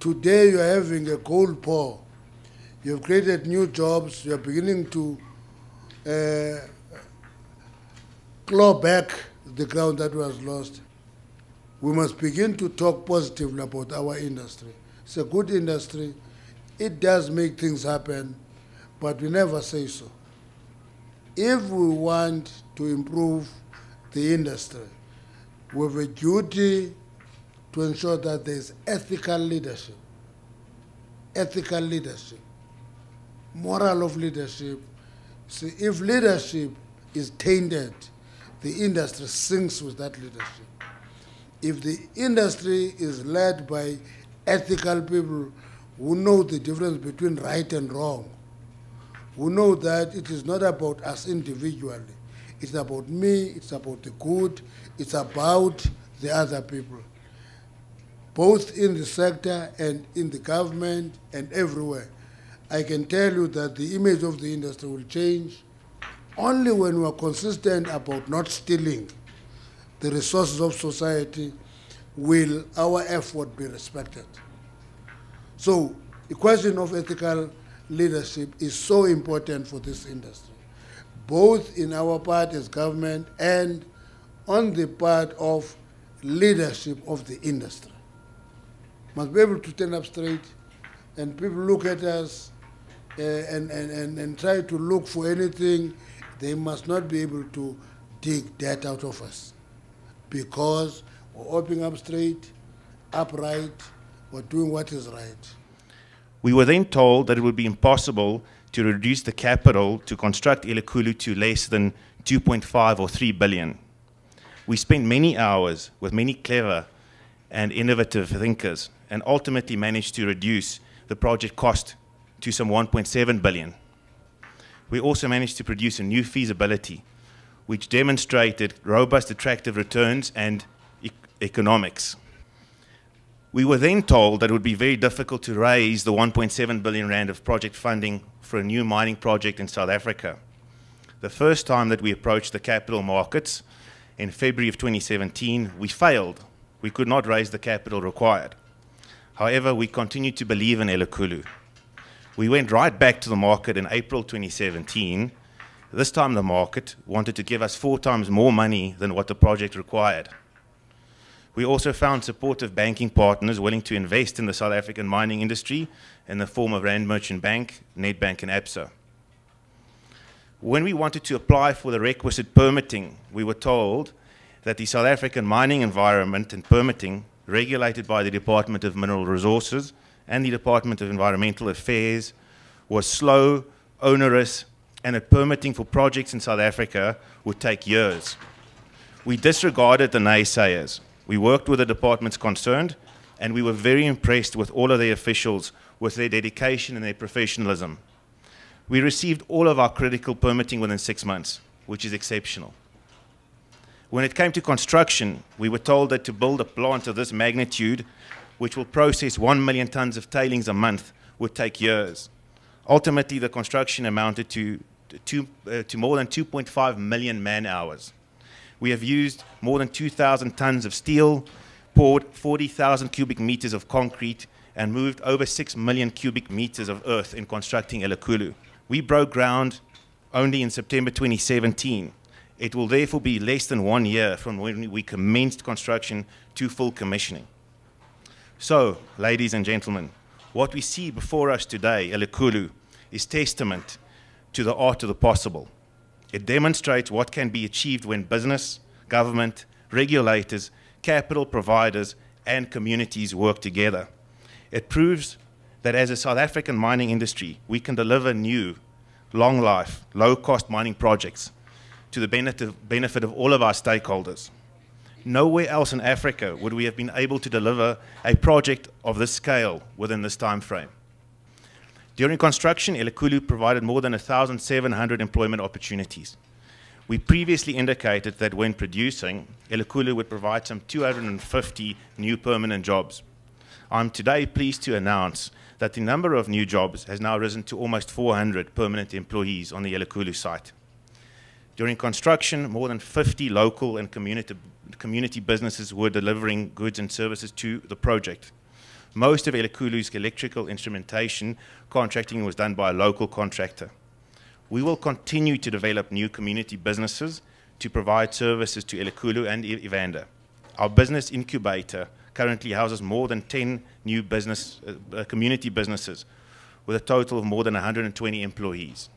Today you are having a gold pour. You've created new jobs. You are beginning to uh, claw back the ground that was lost. We must begin to talk positively about our industry. It's a good industry. It does make things happen, but we never say so. If we want to improve the industry, we have a duty to ensure that there is ethical leadership, ethical leadership, moral of leadership. See, if leadership is tainted, the industry sinks with that leadership. If the industry is led by ethical people who know the difference between right and wrong, who know that it is not about us individually, it's about me, it's about the good, it's about the other people, both in the sector and in the government and everywhere. I can tell you that the image of the industry will change only when we are consistent about not stealing the resources of society will our effort be respected. So the question of ethical leadership is so important for this industry, both in our part as government and on the part of leadership of the industry. Must be able to stand up straight and people look at us uh, and, and, and, and try to look for anything, they must not be able to dig that out of us because we're opening up straight, upright, we're doing what is right. We were then told that it would be impossible to reduce the capital to construct Elikhulu to less than 2.5 or 3 billion. We spent many hours with many clever and innovative thinkers and ultimately managed to reduce the project cost to some 1.7 billion. We also managed to produce a new feasibility which demonstrated robust attractive returns and e economics. We were then told that it would be very difficult to raise the 1.7 billion rand of project funding for a new mining project in South Africa. The first time that we approached the capital markets in February of 2017, we failed. We could not raise the capital required. However, we continued to believe in Elikhulu. We went right back to the market in April 2017. This time the market wanted to give us four times more money than what the project required. We also found supportive banking partners willing to invest in the South African mining industry in the form of Rand Merchant Bank, Nedbank, and ABSA. When we wanted to apply for the requisite permitting, we were told that the South African mining environment and permitting, regulated by the Department of Mineral Resources and the Department of Environmental Affairs, was slow, onerous, and that permitting for projects in South Africa would take years. We disregarded the naysayers we worked with the departments concerned, and we were very impressed with all of the officials with their dedication and their professionalism. We received all of our critical permitting within six months, which is exceptional. When it came to construction, we were told that to build a plant of this magnitude, which will process 1 million tons of tailings a month, would take years. Ultimately, the construction amounted to, to, uh, to more than 2.5 million man hours. We have used more than 2,000 tons of steel, poured 40,000 cubic meters of concrete, and moved over 6 million cubic meters of earth in constructing Elikhulu. We broke ground only in September 2017. It will therefore be less than one year from when we commenced construction to full commissioning. So, ladies and gentlemen, what we see before us today, Elikhulu, is testament to the art of the possible. It demonstrates what can be achieved when business, government, regulators, capital providers, and communities work together. It proves that as a South African mining industry, we can deliver new, long life, low cost mining projects to the benefit of all of our stakeholders. Nowhere else in Africa would we have been able to deliver a project of this scale within this time frame. During construction, Elikhulu provided more than 1,700 employment opportunities. We previously indicated that when producing, Elikhulu would provide some 250 new permanent jobs. I'm today pleased to announce that the number of new jobs has now risen to almost 400 permanent employees on the Elikhulu site. During construction, more than 50 local and community, community businesses were delivering goods and services to the project. Most of Elikhulu's electrical instrumentation contracting was done by a local contractor. We will continue to develop new community businesses to provide services to Elekulu and Evander. Our business incubator currently houses more than 10 new business, uh, uh community businesses with a total of more than 120 employees.